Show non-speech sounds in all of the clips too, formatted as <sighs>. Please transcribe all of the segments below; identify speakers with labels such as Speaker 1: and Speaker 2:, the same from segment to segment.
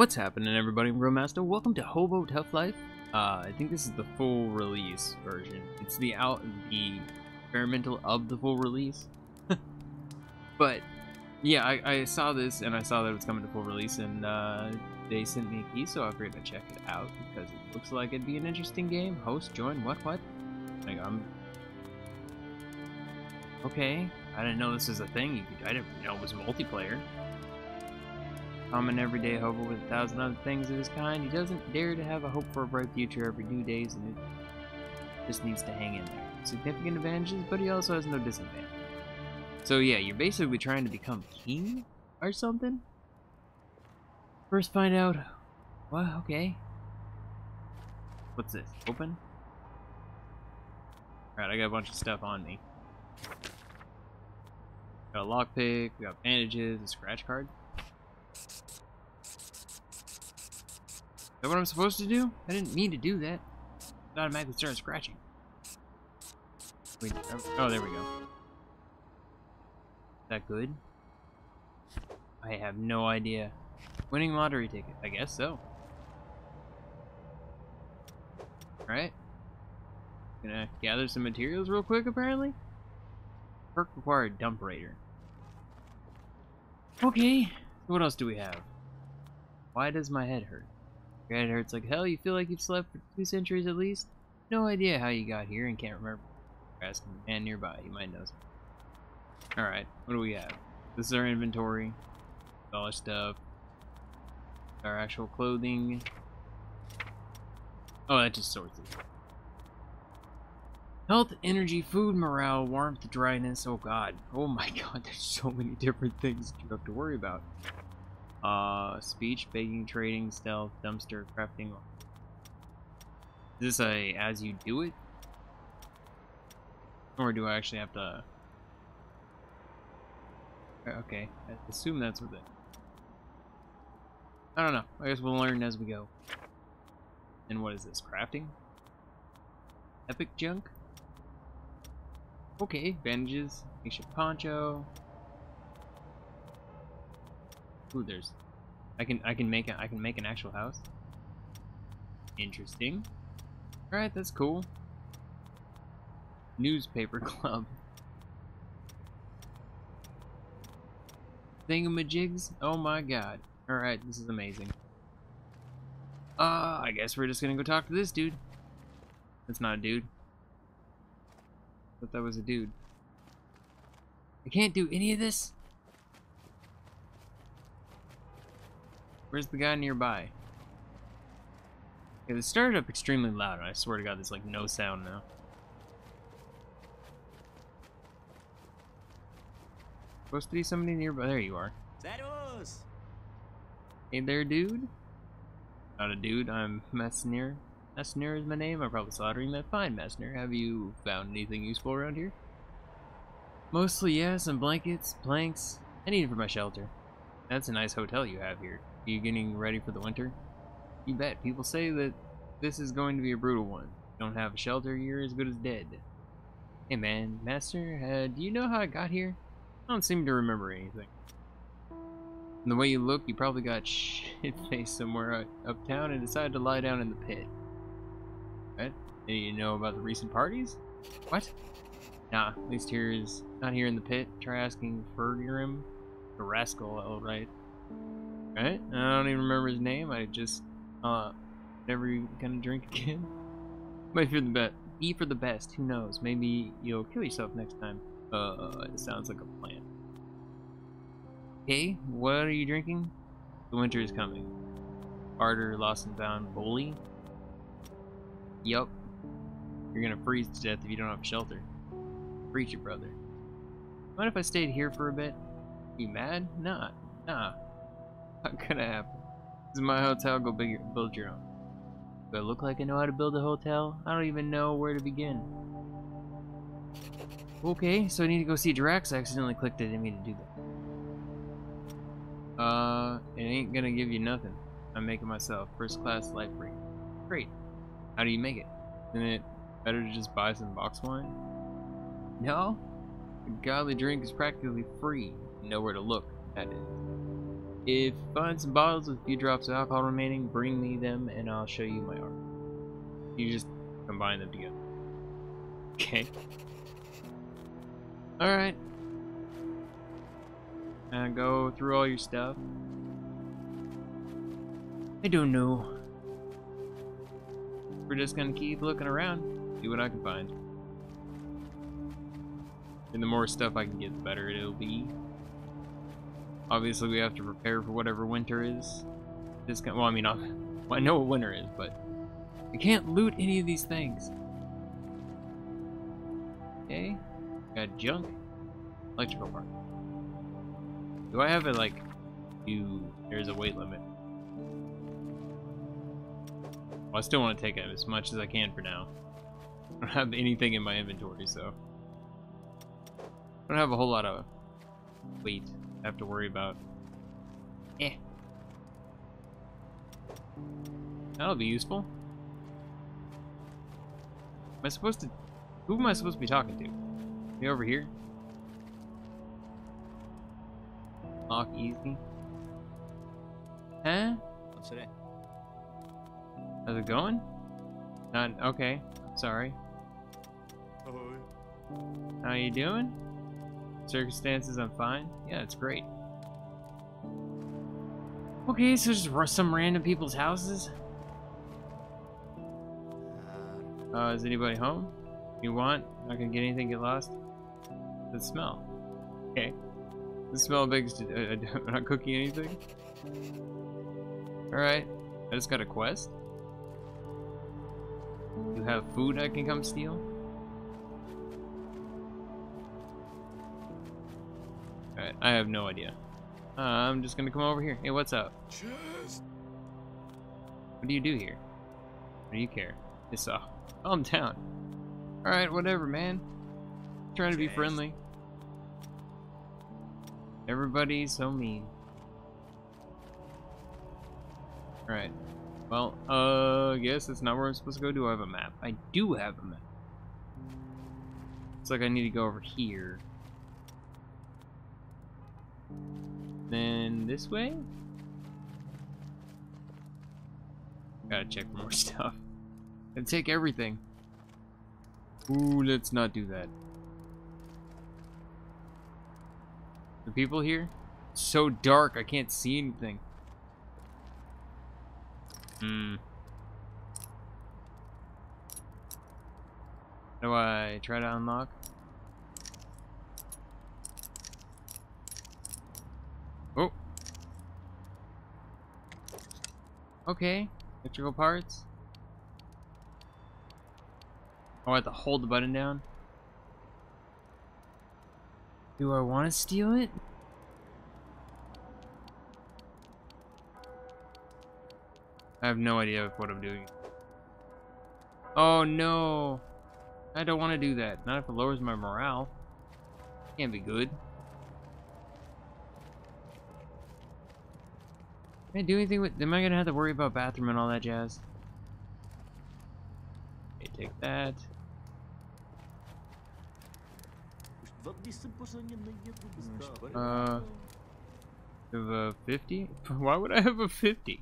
Speaker 1: What's happening, everybody? I'm Master. Welcome to Hobo Tough Life. Uh, I think this is the full release version. It's the out the experimental of the full release. <laughs> but yeah, I, I, saw this and I saw that it was coming to full release, and uh, they sent me a key, so I figured to check it out because it looks like it'd be an interesting game. Host, join, what, what? Like I'm okay. I didn't know this was a thing. I didn't know it was multiplayer. Common everyday hobo with a thousand other things of his kind, he doesn't dare to have a hope for a bright future every new day, and it just needs to hang in there. Significant advantages, but he also has no disadvantages. So yeah, you're basically trying to become king or something? First find out... Well, okay. What's this? Open? Alright, I got a bunch of stuff on me. Got a lockpick, we got bandages, a scratch card. That what I'm supposed to do? I didn't mean to do that. It automatically started scratching. Wait, uh, oh, there we go. Is that good? I have no idea. Winning lottery ticket. I guess so. Alright. Gonna gather some materials real quick, apparently. Perk required dump raider. Okay. What else do we have? Why does my head hurt? Your head hurts like hell. You feel like you've slept for two centuries at least. No idea how you got here and can't remember. Asking a man nearby. He might know. Alright. What do we have? This is our inventory. All our stuff. Our actual clothing. Oh, that just sorts it. Health, energy, food, morale, warmth, dryness. Oh god. Oh my <laughs> god, there's so many different things you have to worry about. Uh, speech, begging, trading, stealth, dumpster, crafting. Is this a as you do it? Or do I actually have to... Okay, I assume that's with it. I don't know. I guess we'll learn as we go. And what is this? Crafting? Epic junk? Okay, bandages, makeshift poncho. Ooh, there's I can I can make a, I can make an actual house. Interesting. Alright, that's cool. Newspaper <laughs> club. Thingamajigs? Oh my god. Alright, this is amazing. Uh, I guess we're just gonna go talk to this dude. That's not a dude. thought that was a dude. I can't do any of this? Where's the guy nearby? Okay, this started up extremely loud, and I swear to god there's like no sound now. Supposed to be somebody nearby. There you are. Hey there, dude. Not a dude, I'm Messner. Messner is my name. I'm probably slaughtering that. Fine, Messner. Have you found anything useful around here? Mostly, yeah. Some blankets, planks. I need it for my shelter. That's a nice hotel you have here. You getting ready for the winter? You bet. People say that this is going to be a brutal one. Don't have a shelter, you're as good as dead. Hey man, Master, uh, do you know how I got here? I don't seem to remember anything. And the way you look, you probably got <laughs> shit-faced somewhere uptown and decided to lie down in the pit. What? Do you know about the recent parties? What? Nah, at least here is not here in the pit. Try asking Fergurim. The rascal, alright. Right? I don't even remember his name. I just uh never gonna drink <laughs> again. Might for the bet. Eat for the best. Who knows? Maybe you'll kill yourself next time. Uh, it sounds like a plan. Okay, what are you drinking? The winter is coming. Arter, lost and found, bully. Yup. You're gonna freeze to death if you don't have shelter. Preach it, brother. Mind if I stayed here for a bit? You mad? Nah, nah. Not gonna happen. This is my hotel, go build your own. Do I look like I know how to build a hotel? I don't even know where to begin. Okay, so I need to go see Drax. I accidentally clicked it, I didn't mean to do that. Uh, it ain't gonna give you nothing. I'm making myself. First class life ring. Great. How do you make it? Isn't it better to just buy some box wine? No? A godly drink is practically free. Nowhere to look, that is. If you find some bottles with a few drops of alcohol remaining, bring me them and I'll show you my art. You just combine them together. Okay. <laughs> Alright. And go through all your stuff. I don't know. We're just gonna keep looking around, see what I can find. And the more stuff I can get, the better it'll be. Obviously, we have to prepare for whatever winter is. This well, I mean, I, well, I know what winter is, but I can't loot any of these things. Okay, got junk, electrical part. Do I have it like, you? There's a weight limit. Well, I still want to take as much as I can for now. I don't have anything in my inventory, so I don't have a whole lot of weight have to worry about. Eh. That'll be useful. Am I supposed to... Who am I supposed to be talking to? Me over here? Lock easy. Huh?
Speaker 2: What's it?
Speaker 1: How's it going? Not... Okay. Sorry. How you doing? Circumstances, I'm fine. Yeah, it's great. Okay, so just some random people's houses. Uh, is anybody home? You want? Not gonna get anything, get lost? The smell. Okay. The smell to, uh, <laughs> I'm not cooking anything. Alright. I just got a quest. You have food I can come steal? I have no idea. Uh, I'm just gonna come over here. Hey, what's up? What do you do here? What do you care? It's uh, calm down. Alright, whatever, man. trying to be friendly. Everybody's so mean. Alright. Well, uh, I guess that's not where I'm supposed to go. Do I have a map? I do have a map. Looks like I need to go over here. Then this way? Gotta check more <laughs> stuff. And take everything. Ooh, let's not do that. The people here? It's so dark, I can't see anything. Hmm. Do I try to unlock? Okay. Electrical parts. Oh, I have to hold the button down. Do I want to steal it? I have no idea what I'm doing. Oh no! I don't want to do that. Not if it lowers my morale. Can't be good. Can I do anything with... Am I to have to worry about bathroom and all that jazz? Okay, take that. Uh... Have a 50? <laughs> Why would I have a 50?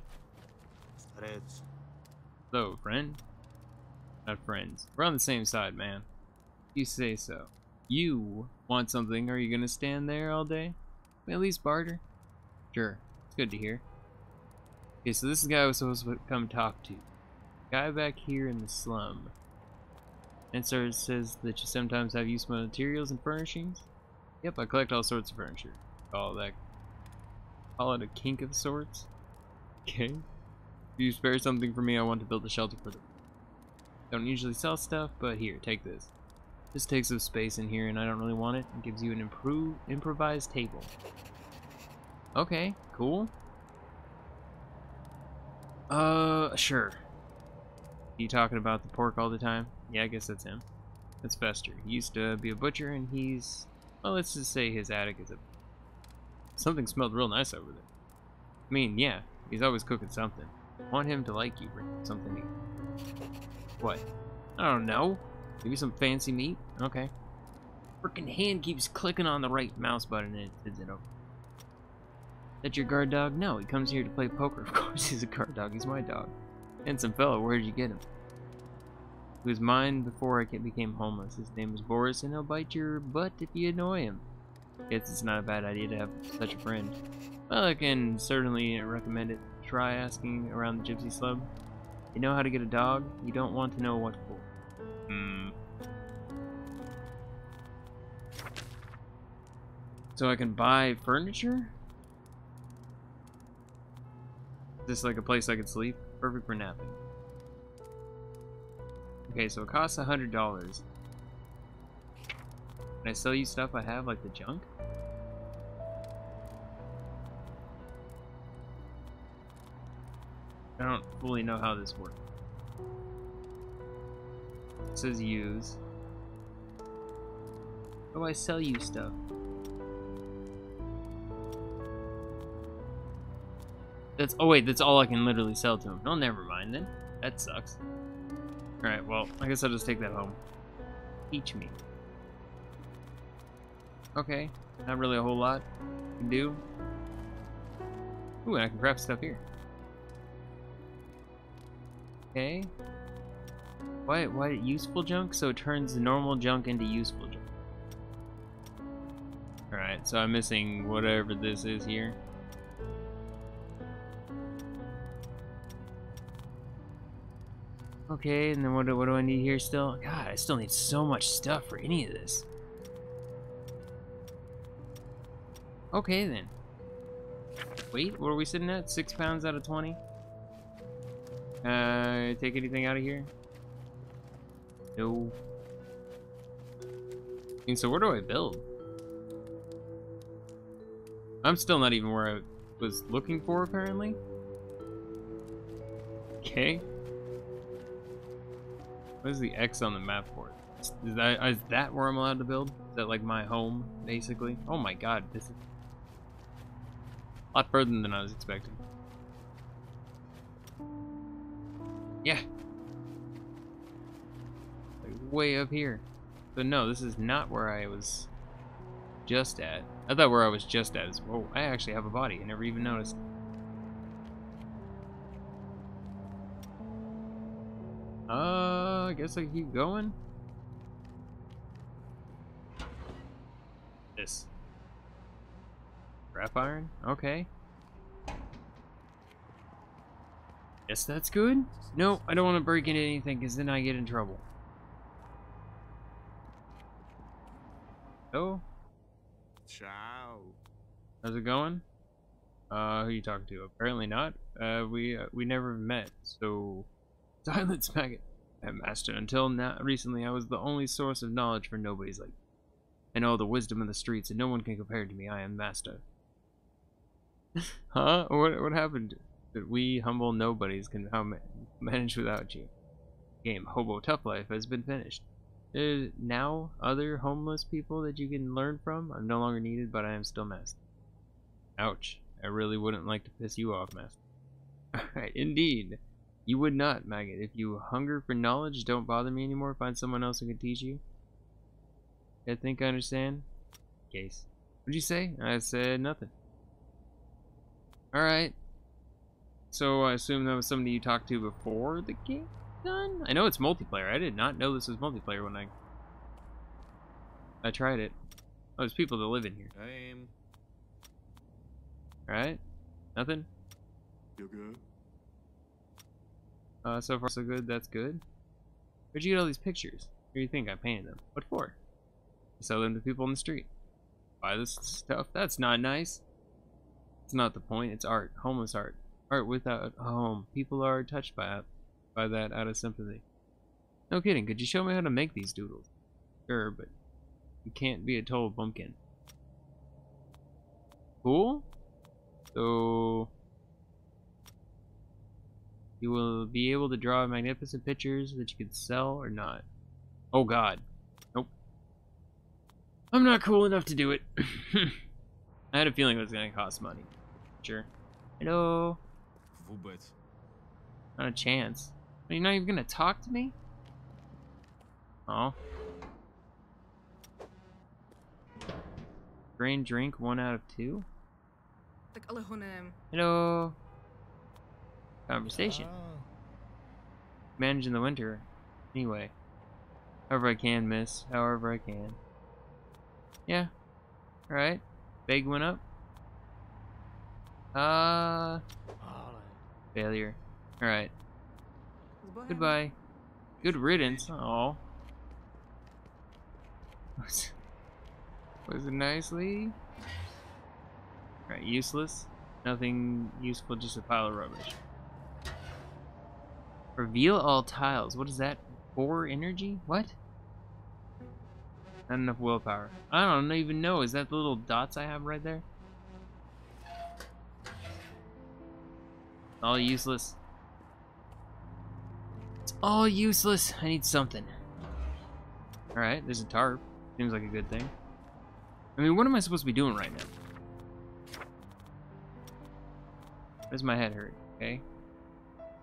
Speaker 1: So, friend? Not friends. We're on the same side, man. You say so. You want something, are you gonna stand there all day? At least barter? Sure. It's good to hear. Okay, so this is the guy I was supposed to come talk to. Guy back here in the slum. Answer says that you sometimes have useful materials and furnishings. Yep, I collect all sorts of furniture. Call that. Call it a kink of sorts. Okay. If you spare something for me, I want to build a shelter for them. Don't usually sell stuff, but here, take this. This takes up space in here, and I don't really want it. It gives you an improve, improvised table. Okay, cool. Uh, sure. You talking about the pork all the time? Yeah, I guess that's him. That's Fester. He used to be a butcher, and he's... Well, let's just say his attic is a... Something smelled real nice over there. I mean, yeah, he's always cooking something. Want him to like you, bring something to What? I don't know. Maybe some fancy meat? Okay. Freaking hand keeps clicking on the right mouse button and it it over. That your guard dog? No, he comes here to play poker. <laughs> Of course he's a guard dog. He's my dog. Handsome fellow, where did you get him? He was mine before I became homeless. His name is Boris, and he'll bite your butt if you annoy him. Guess it's not a bad idea to have such a friend. Well, I can certainly recommend it. Try asking around the gypsy slum. You know how to get a dog? You don't want to know what for. Hmm. So I can buy furniture? Is this like a place I could sleep? Perfect for napping. Okay, so it costs a hundred dollars. Can I sell you stuff I have, like the junk? I don't fully know how this works. It says use. How do I sell you stuff. That's oh wait, that's all I can literally sell to him. Oh, never mind then. That sucks. Alright, well, I guess I'll just take that home. Teach me. Okay, not really a whole lot can do. Ooh, and I can craft stuff here. Okay. Why, why useful junk? So it turns normal junk into useful junk. Alright, so I'm missing whatever this is here. Okay, and then what do, what do I need here still? God, I still need so much stuff for any of this. Okay, then. Wait, what are we sitting at? Six pounds out of 20? Uh, take anything out of here? No. And so where do I build? I'm still not even where I was looking for, apparently. Okay. What is the X on the map for? Is that is that where I'm allowed to build? Is that like my home, basically? Oh my god, this is a lot further than I was expecting. Yeah. Like way up here. But no, this is not where I was just at. I thought where I was just at is, whoa, I actually have a body. I never even noticed. Guess I keep going. This. Scrap iron? Okay. Guess that's good. No, I don't want to break into anything because then I get in trouble. Oh.
Speaker 2: Ciao.
Speaker 1: How's it going? Uh, who you talking to? Apparently not. Uh, we uh, we never met, so <laughs> silence maggot. Master, until now, recently, I was the only source of knowledge for nobodies like. And all the wisdom of the streets, and no one can compare to me. I am master. <laughs> huh? What what happened? That we humble nobodies can how manage without you. Game Hobo Tough Life has been finished. There's now other homeless people that you can learn from. I'm no longer needed, but I am still master. Ouch. I really wouldn't like to piss you off, master. Alright, <laughs> indeed. You would not, Maggot. If you hunger for knowledge, don't bother me anymore. Find someone else who can teach you. I think I understand. Case. What'd you say? I said nothing. Alright. So I assume that was somebody you talked to before the game done? I know it's multiplayer. I did not know this was multiplayer when I I tried it. Oh, there's people that live in here.
Speaker 2: Same.
Speaker 1: Alright. Nothing?
Speaker 2: You good?
Speaker 1: Uh, so far so good, that's good. Where'd you get all these pictures? What do you think I painted them? What for? Sell them to people on the street. Buy this stuff? That's not nice. It's not the point, it's art. Homeless art. Art without a home. People are touched by, by that out of sympathy. No kidding, could you show me how to make these doodles? Sure, but you can't be a total bumpkin. Cool? So, you will be able to draw magnificent pictures that you can sell or not. Oh god. Nope. I'm not cool enough to do it. <laughs> I had a feeling it was going to cost money. Sure. Hello?
Speaker 2: Vůbec.
Speaker 1: Not a chance. Are you not even going to talk to me? Oh. Grain drink, one out of two?
Speaker 3: Tak ale honem.
Speaker 1: Hello. Conversation. Managing the winter. Anyway. However I can, miss. However I can. Yeah. Alright. Big went up. Uh. Failure. Alright. Goodbye. Good riddance. Oh. Was, <laughs> was it nicely? Alright, useless. Nothing useful, just a pile of rubbish. Reveal all tiles. What is that? Four energy? What? Not enough willpower. I don't even know. Is that the little dots I have right there? All useless. It's all useless. I need something. Alright, there's a tarp. Seems like a good thing. I mean, what am I supposed to be doing right now? Where's my head hurt? Okay.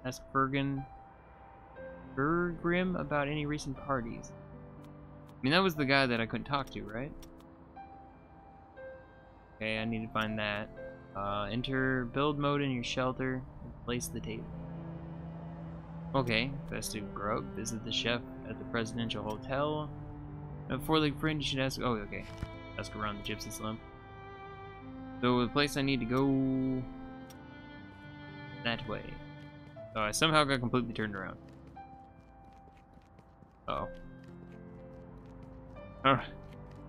Speaker 1: Ask Bergen. Bergrim about any recent parties. I mean, that was the guy that I couldn't talk to, right? Okay, I need to find that. Uh, enter build mode in your shelter and place the table. Okay, festive grub. Visit the chef at the presidential hotel. A four-legged friend, you should ask. Oh, okay. Ask around the gypsy slum. So the place I need to go that way. So I somehow got completely turned around. Oh. Alright.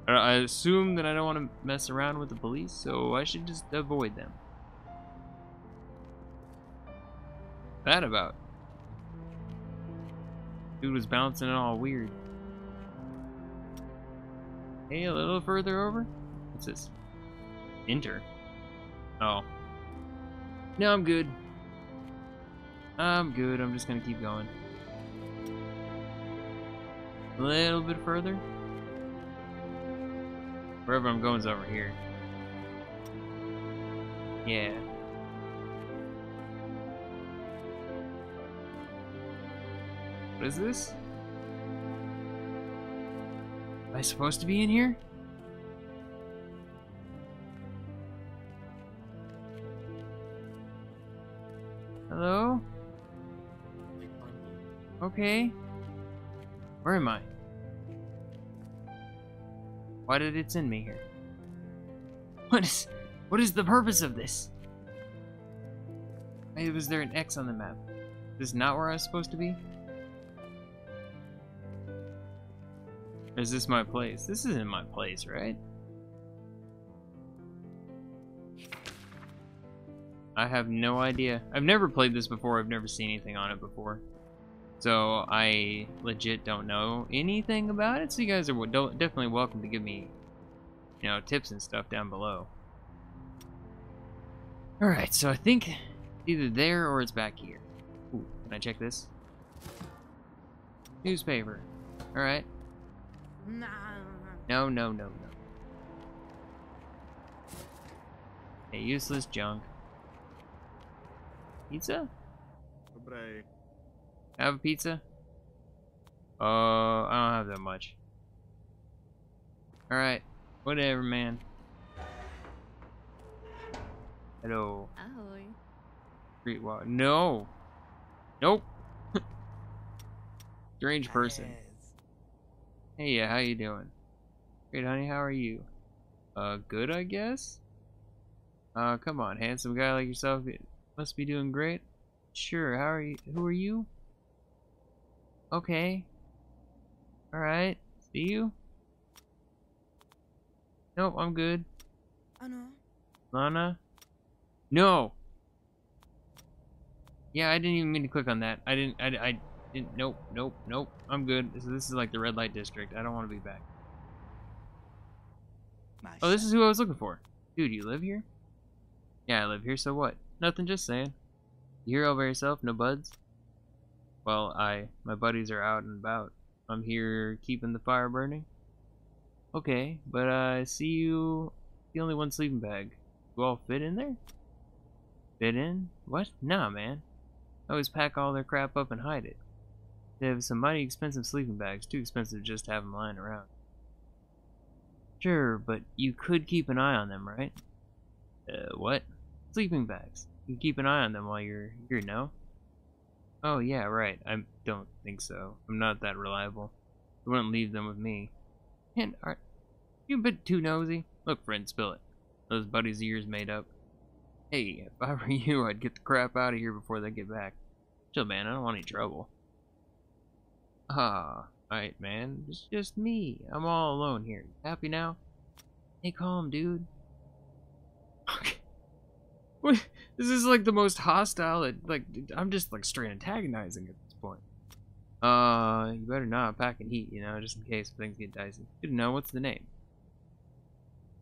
Speaker 1: I assume that I don't want to mess around with the police, so I should just avoid them. That about? Dude was bouncing all weird. Hey, a little further over? What's this? Enter. Oh. No, I'm good. I'm good. I'm just gonna keep going. A little bit further. Wherever I'm going is over here. Yeah. What is this? Am I supposed to be in here? Hello? Okay. Where am I? Why did it send me here? What is what is the purpose of this? Why was there an X on the map? This is not where I was supposed to be? Or is this my place? This isn't my place, right? I have no idea. I've never played this before. I've never seen anything on it before. So I legit don't know anything about it. So you guys are definitely welcome to give me, you know, tips and stuff down below. All right, so I think either there or it's back here. Ooh, can I check this? Newspaper. All right.
Speaker 3: Nah.
Speaker 1: No, no, no, no. Hey, useless junk. Pizza?
Speaker 2: Dobre.
Speaker 1: Have a pizza? Uh, I don't have that much. Alright, whatever, man. Hello.
Speaker 3: Ahoj.
Speaker 1: Street walk. No! Nope! <laughs> Strange person. Hey, yeah, how you doing? Great, honey, how are you? Uh, good, I guess? Uh, come on, handsome guy like yourself, must be doing great. Sure, how are you? Who are you? Okay. Alright, see you? Nope, I'm good.
Speaker 3: Ano.
Speaker 1: Lana? No! Yeah, I didn't even mean to click on that. I didn't, I, I didn't, nope, nope, nope. I'm good. This, this is like the red light district. I don't want to be back. Oh, this is who I was looking for. Dude, you live here? Yeah, I live here, so what? Nothing, just saying. You here all by yourself? No buds? Well, I, my buddies are out and about. I'm here keeping the fire burning. Okay, but uh, I see you the only one sleeping bag. You all fit in there? Fit in? What? Nah, man. I always pack all their crap up and hide it. They have some mighty expensive sleeping bags, too expensive just to have them lying around. Sure, but you could keep an eye on them, right? Uh, what? Sleeping bags. You keep an eye on them while you're here, no? Oh, yeah, right. I don't think so. I'm not that reliable. I wouldn't leave them with me. And are you a bit too nosy? Look, friend, spill it. Those buddies of yours made up. Hey, if I were <laughs> you, I'd get the crap out of here before they get back. Chill, man. I don't want any trouble. Ah, alright, man. It's just me. I'm all alone here. Happy now? Hey, calm, dude. Okay. <laughs> What? This is like the most hostile. Like I'm just like straight antagonizing at this point. Uh, you better not pack in heat, you know, just in case things get dicey. Good to know. What's the name?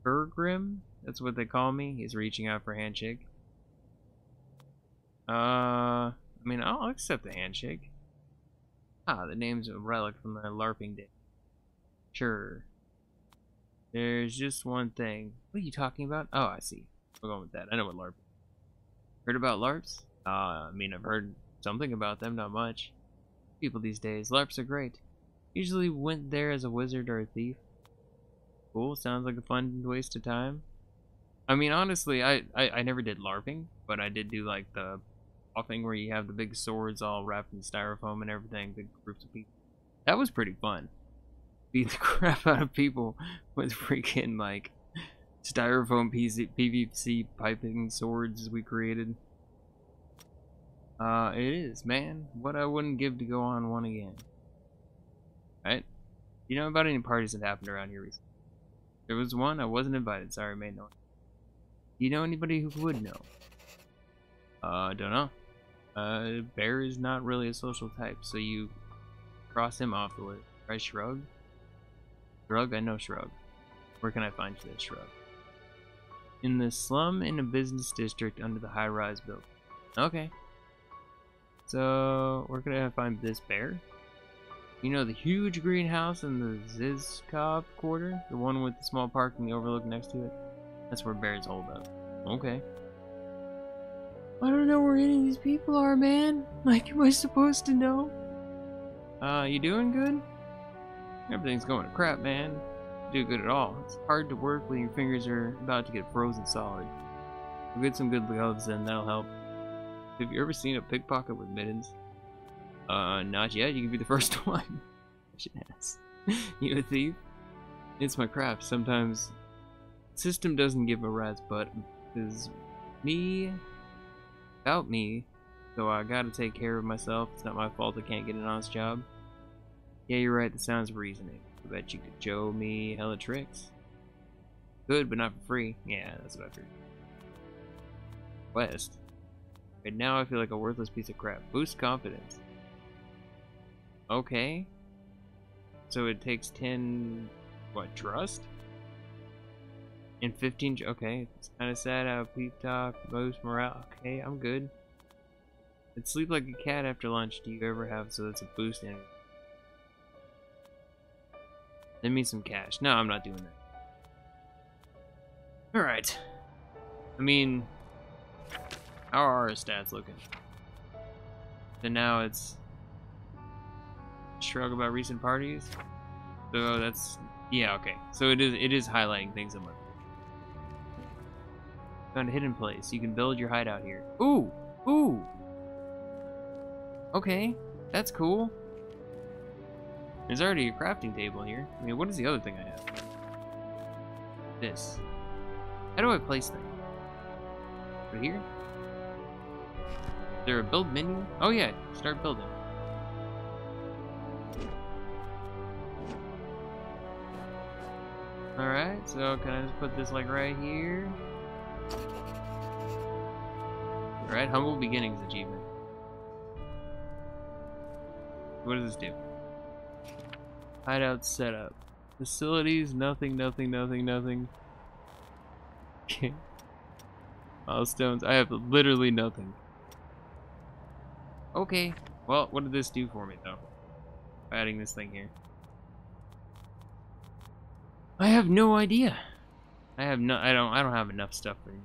Speaker 1: Bergrim? That's what they call me. He's reaching out for a handshake. Uh, I mean, I'll accept the handshake. Ah, the name's a relic from the LARPing day. Sure. There's just one thing. What are you talking about? Oh, I see. We're going with that. I know what LARP. Heard about LARPs? Uh, I mean, I've heard something about them, not much. People these days, LARPs are great. Usually went there as a wizard or a thief. Cool, sounds like a fun waste of time. I mean, honestly, I, I, I never did LARPing, but I did do like the thing where you have the big swords all wrapped in styrofoam and everything, big groups of people. That was pretty fun. Beat the <laughs> crap out of people with freaking like styrofoam PVC piping swords we created. Uh, it is, man. What I wouldn't give to go on one again. Right? You know about any parties that happened around here recently? There was one, I wasn't invited, sorry, made no. You know anybody who would know? Uh, don't know. Uh, Bear is not really a social type, so you cross him off the list. Try Shrug? Shrug? I know Shrug. Where can I find this Shrug? In the slum in a business district under the high-rise building. Okay. So, where can I find this bear? You know the huge greenhouse in the Zizkov quarter? The one with the small park and the overlook next to it? That's where bears hold up. Okay. I don't know where any of these people are, man. Like, am I supposed to know? Uh, you doing good? Everything's going to crap, man. Do good at all. It's hard to work when your fingers are about to get frozen solid. We'll get some good gloves and that'll help. Have you ever seen a pickpocket with mittens? Uh, not yet. You can be the <laughs> first one. Yes. <laughs> you a thief? It's my craft. Sometimes system doesn't give a rat's butt Is me about me so I gotta take care of myself it's not my fault I can't get an honest job yeah you're right that sounds reasoning I bet you could show me hella tricks. Good but not for free. Yeah that's what I figured. West right now I feel like a worthless piece of crap. Boost confidence. Okay. So it takes 10 what trust? And 15 okay. It's kind of sad how peep talk boost morale okay i'm good. And sleep like a cat after lunch. Do you ever have so that's a boost in Send me some cash. No, I'm not doing that. Alright. I mean, how are our stats looking? So now it's shrug about recent parties. So that's yeah, okay. So it is it is highlighting things in my Found a hidden place. You can build your hideout here. Ooh! Ooh! Okay, that's cool. There's already a crafting table here. I mean, what is the other thing I have? This. How do I place them? Right here? Is there a build menu? Oh yeah, start building. Alright, so can I just put this like right here? Alright, Humble Beginnings achievement. What does this do? Hideout setup. Facilities, nothing, nothing, nothing, nothing. Okay. Milestones, I have literally nothing. Okay. Well, what did this do for me though? Adding this thing here. I have no idea. I have no I don't I don't have enough stuff for you.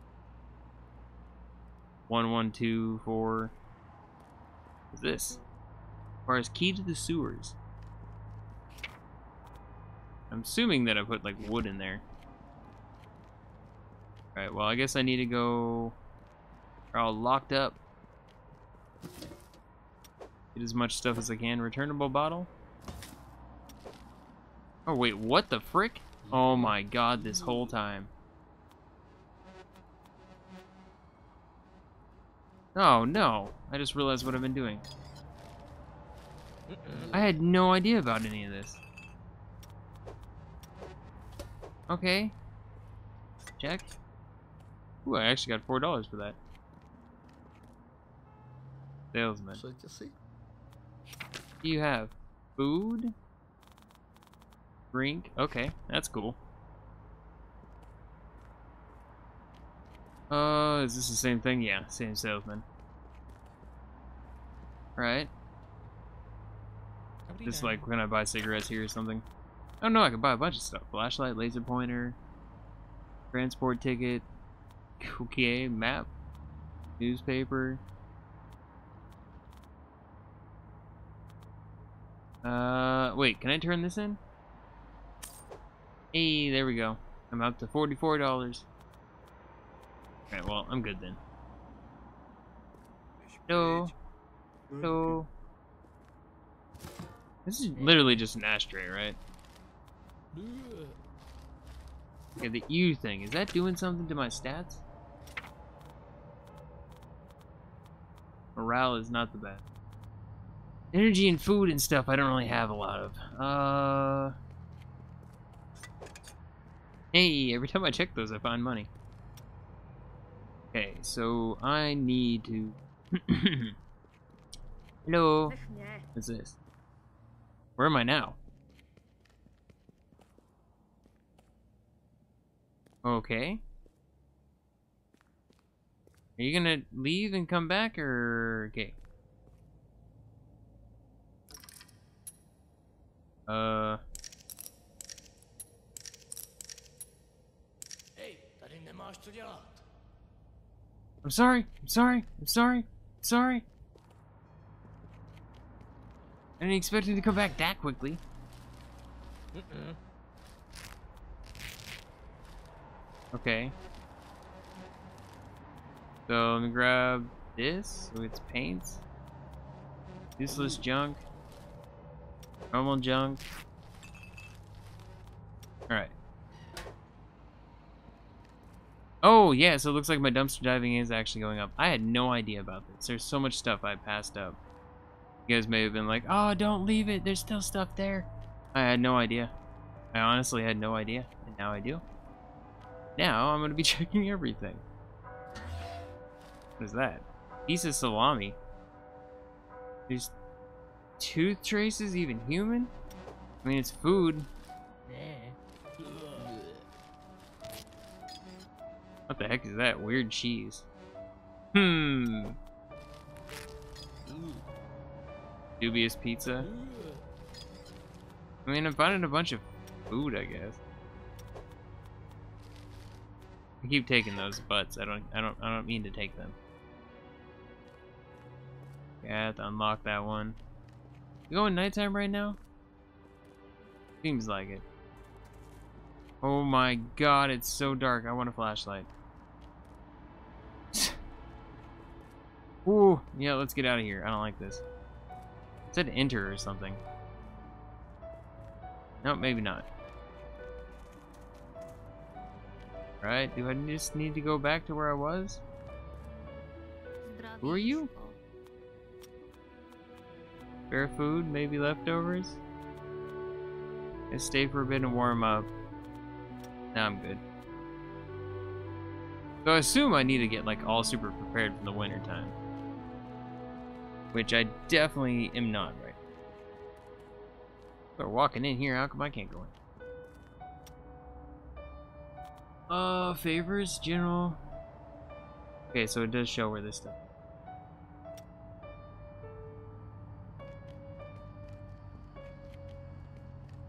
Speaker 1: One one two four What's this? As far as key to the sewers. I'm assuming that I put like wood in there. Alright, well I guess I need to go They're all locked up. Get as much stuff as I can. Returnable bottle. Oh wait, what the frick? Oh my god, this whole time. Oh no, I just realized what I've been doing. I had no idea about any of this. Okay. Check. Ooh, I actually got four dollars for that. Salesman.
Speaker 4: So you
Speaker 1: see. Do you have food? Drink. Okay, that's cool. Uh, is this the same thing? Yeah, same salesman. Right. Just like when I buy cigarettes here or something. Oh no, I could buy a bunch of stuff. Flashlight, laser pointer, transport ticket, okay, map, newspaper. Uh, wait, can I turn this in? Hey, there we go. I'm up to $44. Alright, well, I'm good then. No. Hello. This is literally just an ashtray, right? Okay, the U thing, is that doing something to my stats? Morale is not the best. Energy and food and stuff I don't really have a lot of. Uh... Hey, every time I check those I find money. Okay, so I need to... <clears throat> Hello? What's this? Where am I now? Okay. Are you gonna leave and come back, or... Okay. Uh...
Speaker 4: Эй, tady nemáš co dělat.
Speaker 1: I'm sorry, I'm sorry, I'm sorry, I'm sorry. I didn't expect him to come back that quickly.
Speaker 4: Mm-mm.
Speaker 1: Okay. So let me grab this. So it's paints. Useless junk. Normal junk. Alright. Oh, yeah, so it looks like my dumpster diving is actually going up. I had no idea about this. There's so much stuff I passed up. You guys may have been like, oh, don't leave it. There's still stuff there. I had no idea. I honestly had no idea. And now I do. Now I'm to be <laughs> checking everything. What is that? Piece of salami. There's tooth traces even human? I mean, it's food. What the heck is that? Weird cheese. Hmm. Dubious pizza. I mean, I'm finding a bunch of food, I guess. I keep taking those butts. I don't. I don't. I don't mean to take them. Yeah, I have to unlock that one. You going nighttime right now? Seems like it. Oh my god, it's so dark. I want a flashlight. <sighs> Ooh, yeah, let's get out of here. I don't like this. It said enter or something. No, maybe not. Right, do I just need to go back to where I was? Who are you? Fair food, maybe leftovers? I stay for a bit and warm up. Now I'm good. So I assume I need to get like all super prepared for the winter time. Which I definitely am not right. They're walking in here, how come I can't go in? Uh, favors, general. Okay, so it does show where this stuff.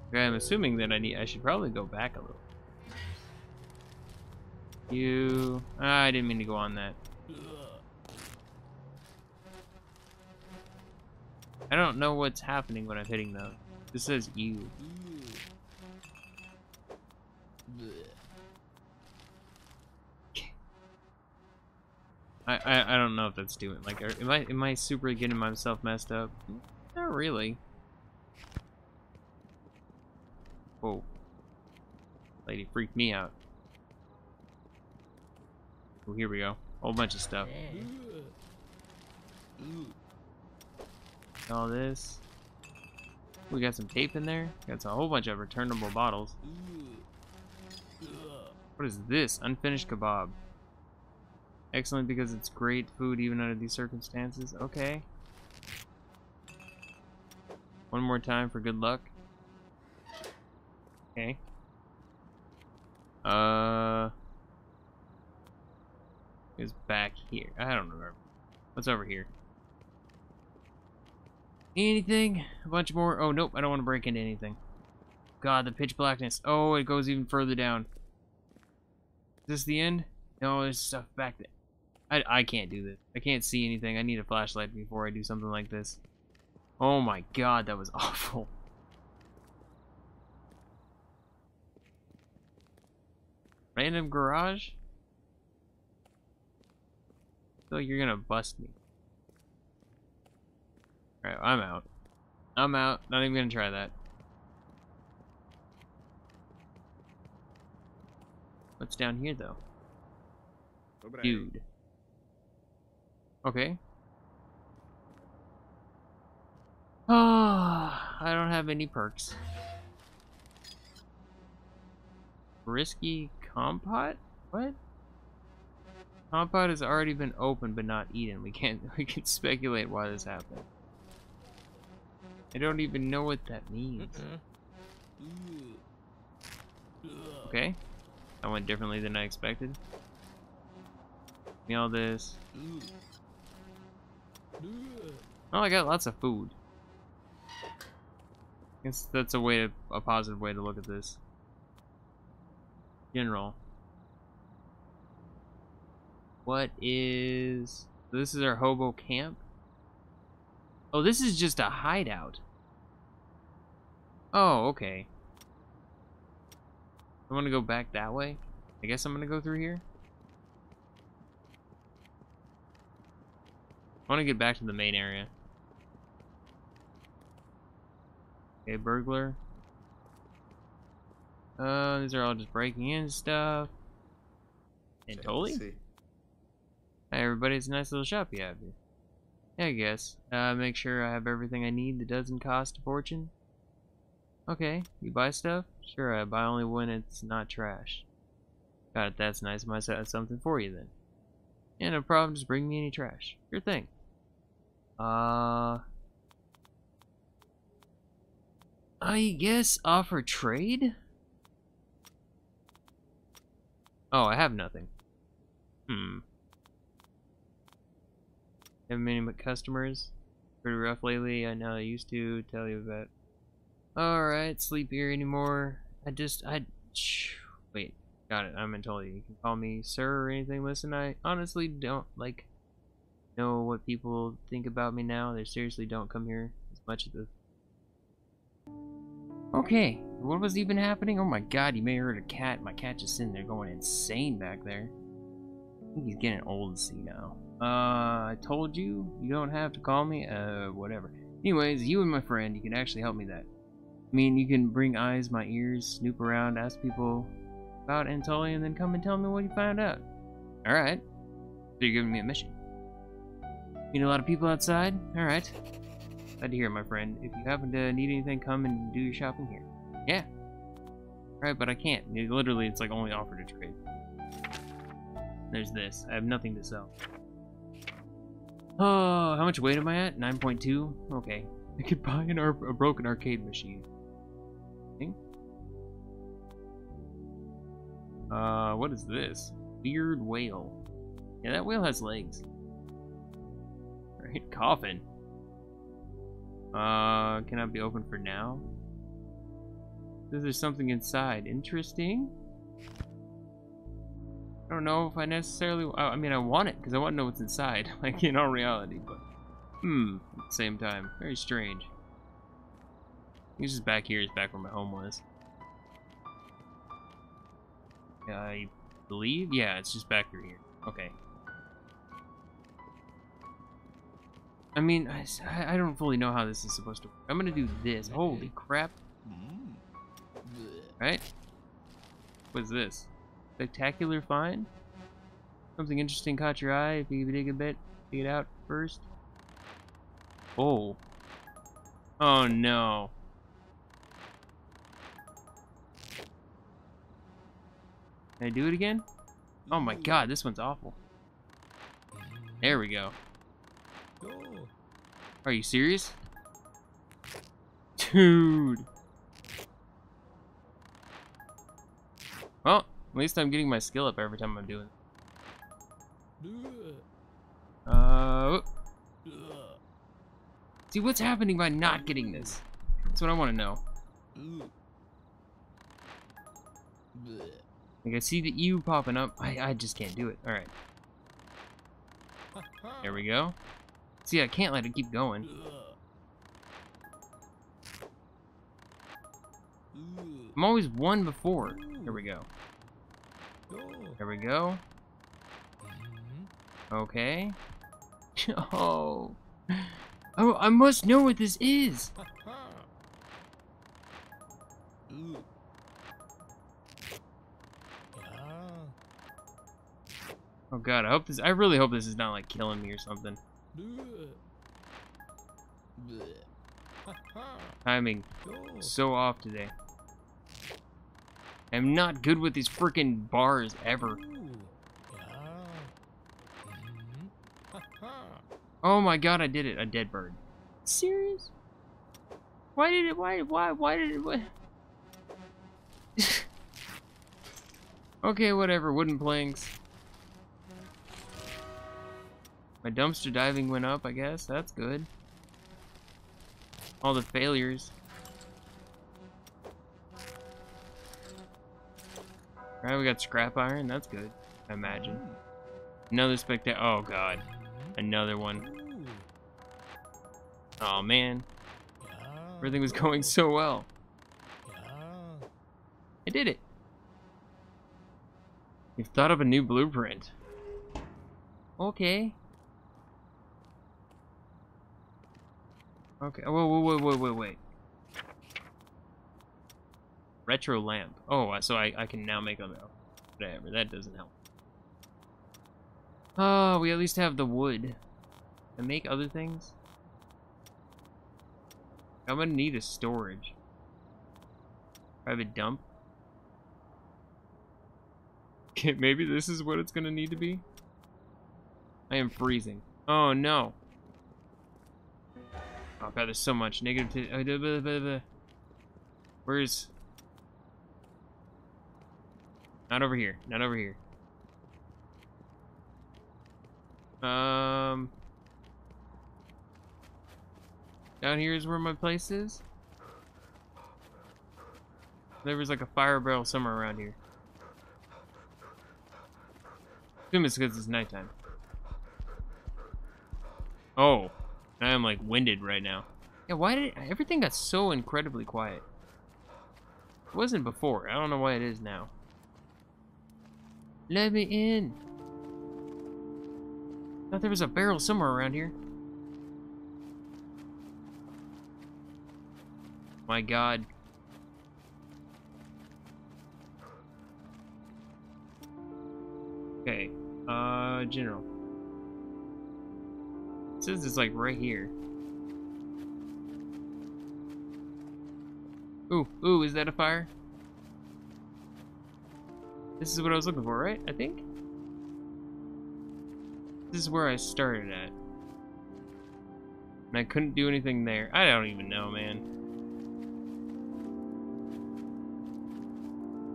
Speaker 1: Okay, I'm assuming that I need. I should probably go back a little. You. Ah, I didn't mean to go on that. I don't know what's happening when I'm hitting those. This says you. I I I don't know if that's doing like am I am I super getting myself messed up? Not really. Whoa. Lady freaked me out. Oh, here we go. Whole bunch of stuff. All this. We got some tape in there. Got a whole bunch of returnable bottles. What is this? Unfinished kebab. Excellent because it's great food even under these circumstances. Okay. One more time for good luck. Okay. Uh. Is back here. I don't remember. What's over here? Anything? A bunch more? Oh, nope. I don't want to break into anything. God, the pitch blackness. Oh, it goes even further down. Is this the end? No, there's stuff back there. I, I can't do this. I can't see anything. I need a flashlight before I do something like this. Oh my god, that was <laughs> awful. Random garage? I feel like you're gonna bust me. Alright, I'm out. I'm out. Not even gonna try that. What's down here though? Dude. Okay. Ah, <sighs> I don't have any perks. Risky compot? What? Compot has already been opened but not eaten. We can't <laughs> we can speculate why this happened. I don't even know what that means. Okay. That went differently than I expected. Give me all this. Oh, I got lots of food. I Guess that's a way to a positive way to look at this. General. What is this is our hobo camp? Oh, this is just a hideout. Oh, okay. I want to go back that way. I guess I'm gonna go through here. I want to get back to the main area. Okay, burglar. Uh, these are all just breaking in stuff. And
Speaker 2: see.
Speaker 1: Hi everybody, it's a nice little shop you have here. Yeah, I guess. Uh, make sure I have everything I need that doesn't cost a fortune. Okay, you buy stuff? Sure, I buy only when it's not trash. Got it, that's nice. I Might have something for you then. Yeah, no problem, just bring me any trash. Your thing. Uh... I guess offer trade? Oh, I have nothing. Hmm. Haven't many customers. Pretty rough lately. I know I used to tell you about. Alright, sleep here anymore. I just, I. Wait, got it. I'm in totally. You can call me sir or anything. Listen, I honestly don't like know what people think about me now. They seriously don't come here as much as the. Okay, what was even happening? Oh my god, you may have heard a cat. My cat just sitting there going insane back there. I think he's getting old to see now. Uh, I told you, you don't have to call me, uh, whatever. Anyways, you and my friend, you can actually help me that. I mean, you can bring eyes, my ears, snoop around, ask people about Anatolia, and then come and tell me what you found out. Alright. So you're giving me a mission. Meet a lot of people outside? Alright. Glad to hear it, my friend. If you happen to need anything, come and do your shopping here. Yeah. Right, but I can't. It- literally, it's like only offer to trade. There's this. I have nothing to sell. Oh, how much weight am I at? 9.2? Okay. I could buy an a broken arcade machine. Uh, what is this? Weird whale. Yeah, that whale has legs. Right, coffin. Uh, cannot be opened for now. Says There's something inside. Interesting. I don't know if I necessarily. I mean, I want it because I want to know what's inside, <laughs> like in all reality. But hmm, at the same time, very strange. He's just back here. Is back where my home was. I believe. Yeah, it's just back through here. Okay. I mean, I, I don't fully know how this is supposed to work. I'm gonna do this. Holy crap. Mm. Right? What's this? Spectacular find? Something interesting caught your eye. If you dig a bit, dig it out first. Oh. Oh no. Can I do it again? Oh my god, this one's awful. There we go. Are you serious? Dude. Well, at least I'm getting my skill up every time I'm doing it. Uh, see, what's happening by not getting this? That's what I want to know. Like, I see the U popping up. I, I just can't do it. Alright, there we go. See, I can't let it keep going. I'm always one before. Here we go. There we go. Okay. <laughs> oh. Oh, I must know what this is. Oh god, I hope this I really hope this is not like killing me or something. Timing so off today. I'm not good with these freaking bars ever. Oh my god, I did it. A dead bird. Serious? Why did it why why why did it what? <laughs> okay, whatever, wooden planks. My dumpster diving went up, I guess. That's good. All the failures. Alright, we got scrap iron. That's good, I imagine. Another spectac- Oh, God. Another one. Oh, man. Everything was going so well. I did it. You've thought of a new blueprint. Okay. Okay. Whoa, whoa, whoa, whoa, whoa, wait. Retro lamp. Oh, so I, I can now make a whatever. That doesn't help. Oh, we at least have the wood. To make other things? I'm gonna need a storage. Private dump. Okay, <laughs> maybe this is what it's gonna need to be. I am freezing. Oh no. Oh god, there's so much negative. Uh. Where's? Not over here. Not over here. Um. Down here is where my place is. There was like a fire barrel somewhere around here. Assume it's because it's nighttime. Oh, I am like winded right now. Yeah, why did everything got so incredibly quiet? It wasn't before. I don't know why it is now. Let me in. Thought there was a barrel somewhere around here. My God. Okay. Uh, general. It says it's like right here. Ooh, ooh, is that a fire? This is what I was looking for, right? I think? This is where I started at. And I couldn't do anything there. I don't even know, man. <laughs>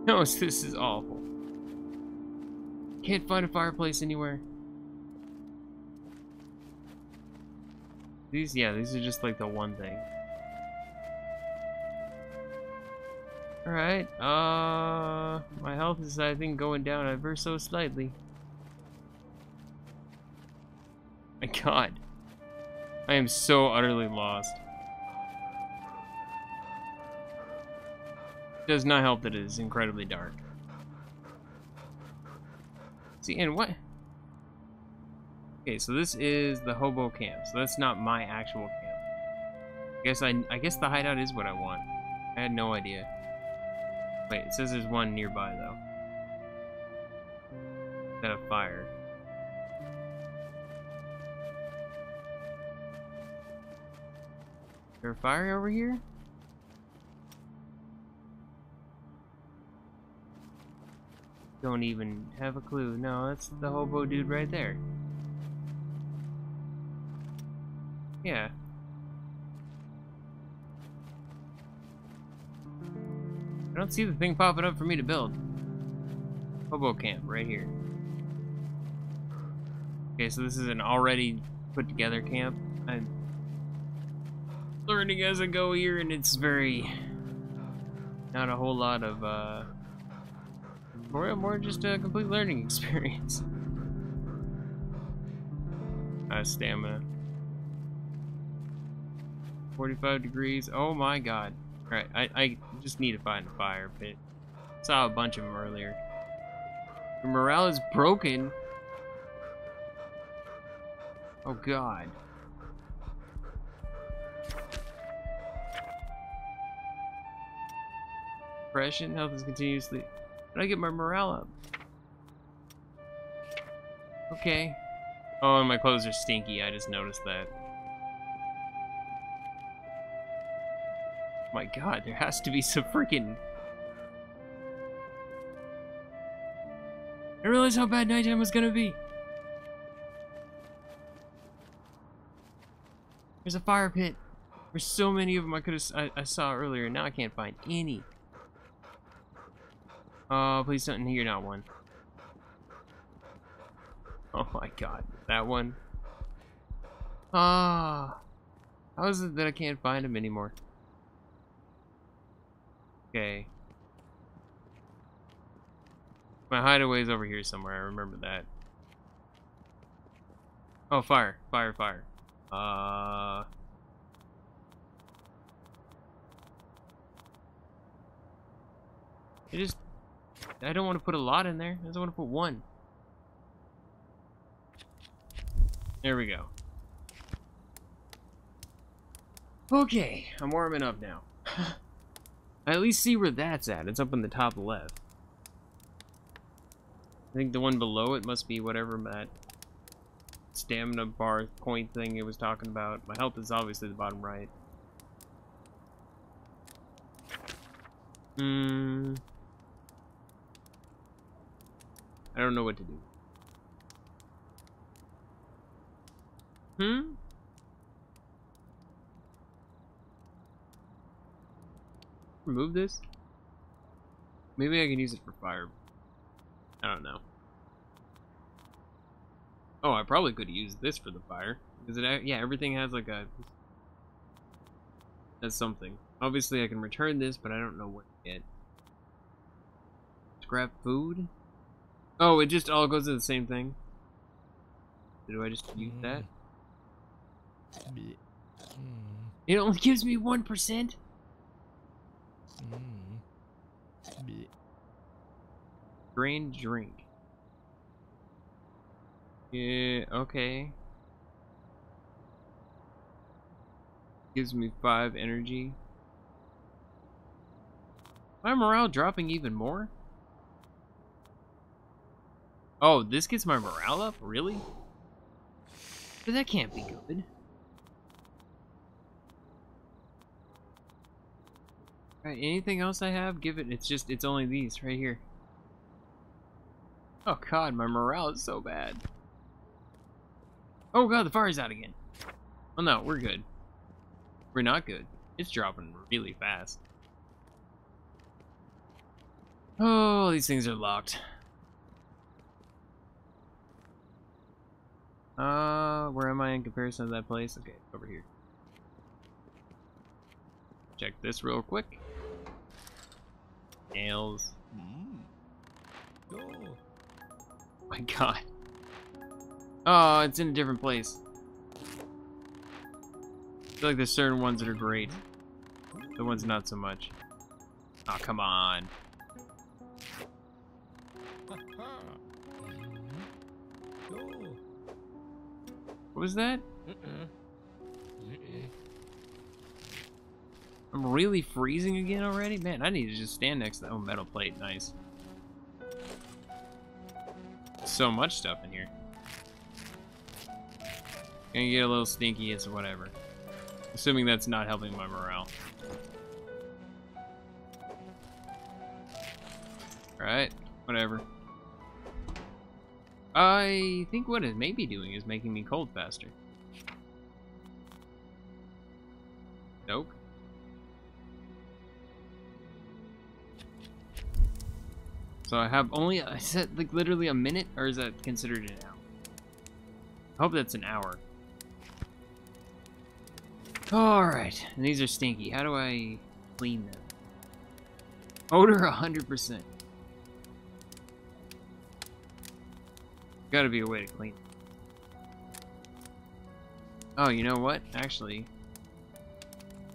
Speaker 1: No, this is awful. Can't find a fireplace anywhere. These, yeah, these are just like the one thing. Alright, uh, my health is, I think, going down ever so slightly. <laughs> My god. I am so utterly lost. Does not help that it is incredibly dark. See, and what? Okay, so this is the hobo camp. So that's not my actual camp. I guess I I guess the hideout is what I want. I had no idea. Wait, it says there's one nearby though. Got a fire. Is there a fire over here? Don't even have a clue. No, that's the hobo dude right there. Yeah. I don't see the thing popping up for me to build. Hobo camp right here. Okay, so this is an already put together camp. I'm learning as I go here, and it's very not a whole lot of uh, more more just a complete learning <laughs> experience. Uh, stamina. 45 degrees. Oh my god. Alright, I, I just need to find a fire pit. Saw a bunch of them earlier. The morale is broken. Oh god. Depression, health is continuously. How do I get my morale up? Okay. Oh, and my clothes are stinky. I just noticed that. My god, there has to be some freaking. I realized how bad nighttime was gonna be. There's a fire pit. There's so many of them I could have I, I saw earlier. Now I can't find any. Oh, please don't hear not one. Oh my god, that one. Ah, how is it that I can't find them anymore? Okay. My hideaway's over here somewhere, I remember that. Oh, fire, fire, fire. Uh... I just... I don't want to put a lot in there. I just want to put one. There we go. Okay, I'm warming up now. <laughs> I at least see where that's at. It's up in the top left. I think the one below it must be whatever that stamina bar point thing it was talking about. My health is obviously the bottom right. Hmm. I don't know what to do. Hmm? Remove this? Maybe I can use it for fire. I don't know. Oh, I probably could use this for the fire. Is it, yeah, everything has like a... Has something. Obviously I can return this, but I don't know what to get. Scrap food? Oh, it just all goes to the same thing? Do I just use that?
Speaker 4: Mm.
Speaker 1: It only gives me 1%?
Speaker 4: Mm.
Speaker 1: Drain drink. Yeah, okay. Gives me five energy. My morale dropping even more? Oh, this gets my morale up? Really? But that can't be good. Alright, anything else I have? Give it. It's just, it's only these right here. Oh god, my morale is so bad. Oh god, the fire's out again. Oh no, we're good. We're not good. It's dropping really fast. Oh, these things are locked. Uh, where am I in comparison to that place? Okay, over here. Check this real quick nails.
Speaker 4: Mm. Oh. <laughs>
Speaker 1: My god. Oh, it's in a different place. I feel like there's certain ones that are great. The ones not so much. Oh, come on. <laughs> What was that?
Speaker 4: Uh-uh. Uh-uh.
Speaker 1: I'm really freezing again already? Man, I need to just stand next to that. Oh, metal plate. Nice. So much stuff in here. Gonna get a little stinky, it's whatever. Assuming that's not helping my morale. Alright, whatever. I think what it may be doing is making me cold faster. Nope. So I have only, <laughs> I said like literally a minute, or is that considered an hour? I hope that's an hour. Alright, and these are stinky. How do I clean them? Odor 100%. Gotta be a way to clean them. Oh, you know what? Actually,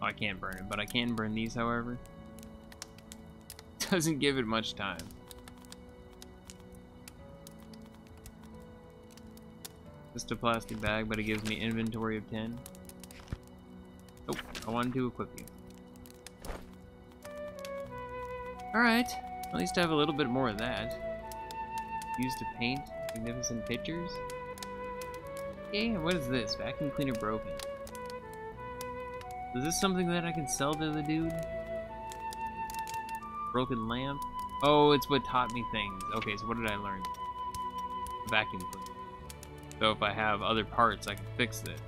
Speaker 1: oh, I can't burn it, but I can burn these, however. <laughs> Doesn't give it much time. Just a plastic bag, but it gives me inventory of 10. Oh, I wanted to equip you. Alright, at least I have a little bit more of that. Used to paint magnificent pictures. Okay, what is this? Vacuum cleaner broken. Is this something that I can sell to the dude? Broken lamp? Oh, it's what taught me things. Okay, so what did I learn? Vacuum cleaner. So if I have other parts, I can fix it.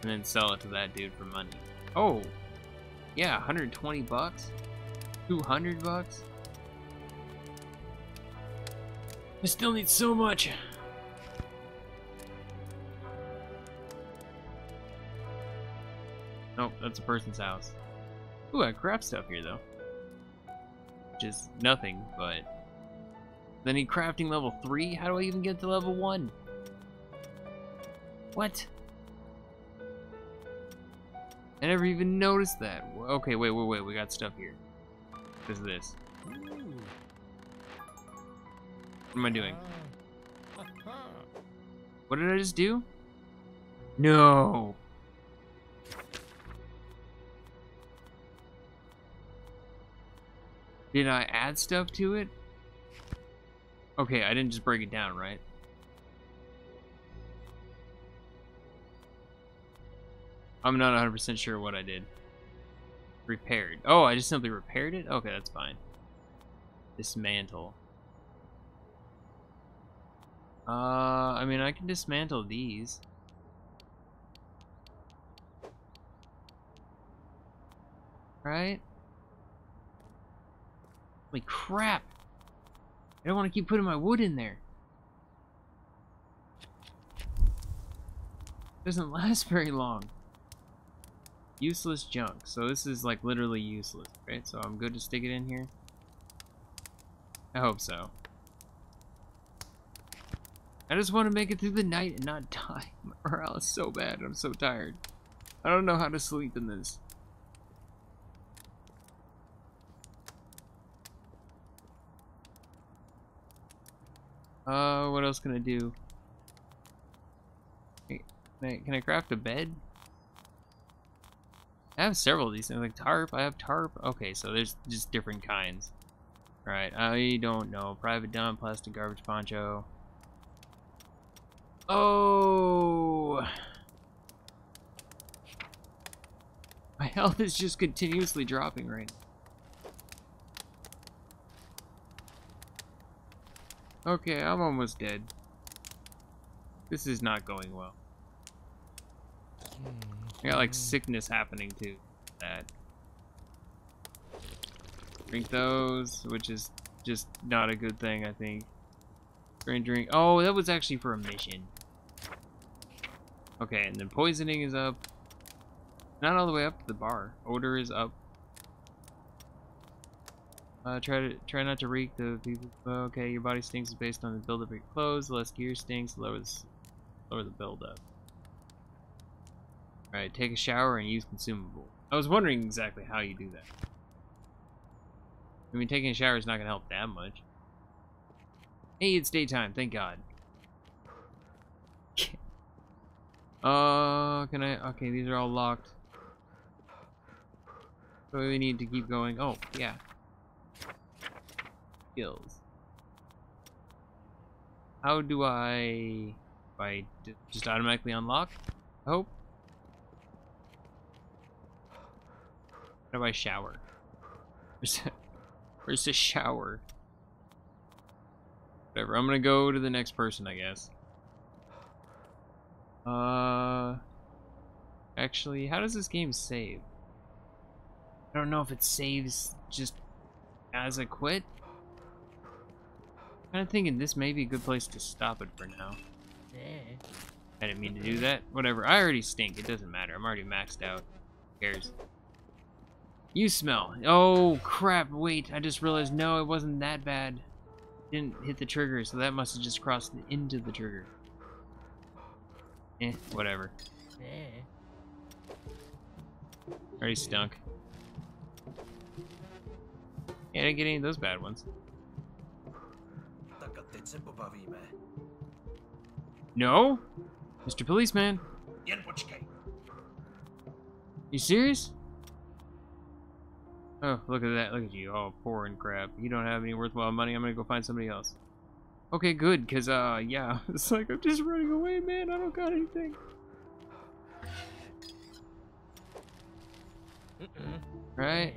Speaker 1: And then sell it to that dude for money. Oh! Yeah, 120 bucks? 200 bucks? I still need so much! Nope, that's a person's house. Ooh, I craft stuff here though. Just nothing, but then he crafting level 3? How do I even get to level 1? What? I never even noticed that. Okay, wait, wait, wait. We got stuff here. What is this? What am I doing? What did I just do? No. Did I add stuff to it? Okay, I didn't just break it down, right? I'm not 100% sure what I did. Repaired. Oh, I just simply repaired it? Okay, that's fine. Dismantle. Uh, I mean, I can dismantle these. Right? Holy crap! I don't want to keep putting my wood in there. Doesn't <laughs> last very long. Useless junk. So this is like literally useless, right? So I'm good to stick it in here. I hope so. I just want to make it through the night and not <laughs> die. My morale is so bad. I'm so tired. I don't know how to sleep in this. Uh, what else can I do? Can I, can I craft a bed? I have several of these things, like tarp. I have tarp. Okay, so there's just different kinds. Right, I don't know. Private dump, plastic garbage poncho. Oh! <sighs> My health is just continuously dropping right now. Okay, I'm almost dead. This is not going well. I got like sickness happening too. That. Drink those, which is just not a good thing, I think. Drink, drink. Oh, that was actually for a mission. Okay, and then poisoning is up. Not all the way up to the bar. Odor is up. Uh, try to try not to reek the people. Okay, your body stinks is based on the buildup of your clothes. The less gear stinks, the lower the lower the buildup. Alright, take a shower and use consumable. I was wondering exactly how you do that. I mean, taking a shower is not going to help that much. Hey, it's daytime, thank God. <laughs> Uh, can I? Okay, these are all locked. So we need to keep going. Oh, yeah. Skills. How do I... D- just automatically unlock? I hope. How do I shower? Where's the, where's the shower? Whatever, I'm gonna go to the next person, I guess. Uh... Actually, how does this game save? I don't know if it saves just as I quit. Kind of thinking this may be a good place to stop it for now.
Speaker 4: Yeah.
Speaker 1: I didn't mean to do that. Whatever. I already stink. It doesn't matter. I'm already maxed out. Who cares? You smell. Oh, crap. Wait. I just realized, no, it wasn't that bad. Didn't hit the trigger, so that must have just crossed into the trigger. Eh, whatever.
Speaker 4: Yeah.
Speaker 1: Already stunk. Yeah, I didn't get any of those bad ones.
Speaker 5: Teď se pobavíme.
Speaker 1: No? Mr. Policeman,
Speaker 5: Jen počkej.
Speaker 1: you serious? Oh, look at that. Look at you. all poor and crap. You don't have any worthwhile money. I'm gonna go find somebody else. Okay, good, because, uh, yeah. <laughs> It's like, I'm just running away, man. I don't got anything.
Speaker 4: Mm-mm.
Speaker 1: Right?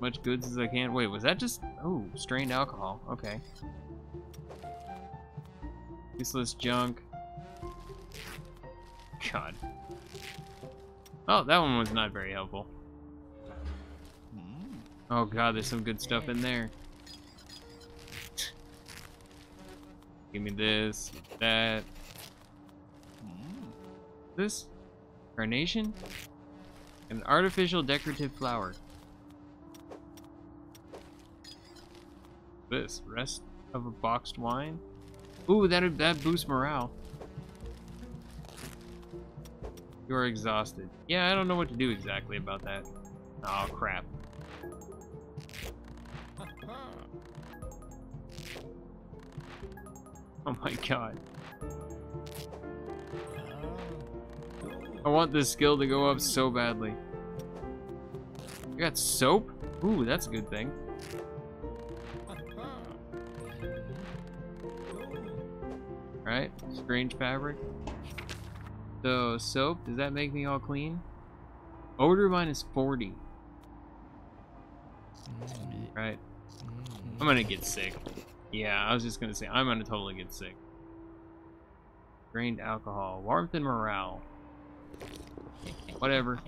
Speaker 1: Much goods as I can. Wait, was that just... Oh, strained alcohol. Okay. Useless junk. God. Oh, that one was not very helpful. Oh god, there's some good stuff in there. Give me this, that. This? Carnation? An artificial decorative flower. This, rest of a boxed wine? Ooh, that, that boosts morale. You are exhausted. Yeah, I don't know what to do exactly about that. Oh, crap. <laughs> Oh my god. I want this skill to go up so badly. You got soap? Ooh, that's a good thing. Strange fabric. So, soap, does that make me all clean? Odor minus 40. Right. I'm gonna get sick. Yeah, I was just gonna say, I'm gonna totally get sick. Drained alcohol. Warmth and morale. Whatever.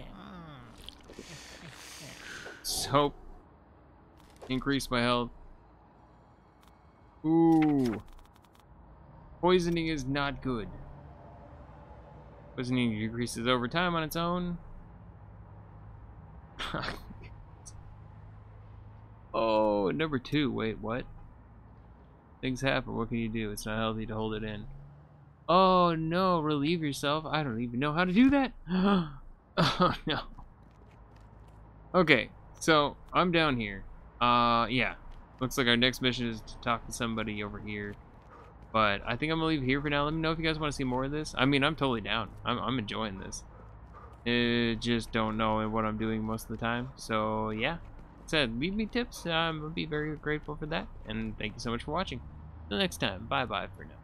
Speaker 1: Soap. Increase my health. Ooh. Poisoning is not good. Poisoning decreases over time on its own. <laughs> oh, number two. Wait, what? Things happen. What can you do? It's not healthy to hold it in. Oh no, relieve yourself. I don't even know how to do that. <gasps> oh no. Okay, so I'm down here. Uh, yeah. Looks like our next mission is to talk to somebody over here. But I think I'm gonna leave here for now. Let me know if you guys want to see more of this. I mean, I'm totally down. I'm, I'm enjoying this. Uh, just don't know what I'm doing most of the time. So yeah, said leave me tips. I'm gonna be very grateful for that. And thank you so much for watching. Till next time. Bye bye for now.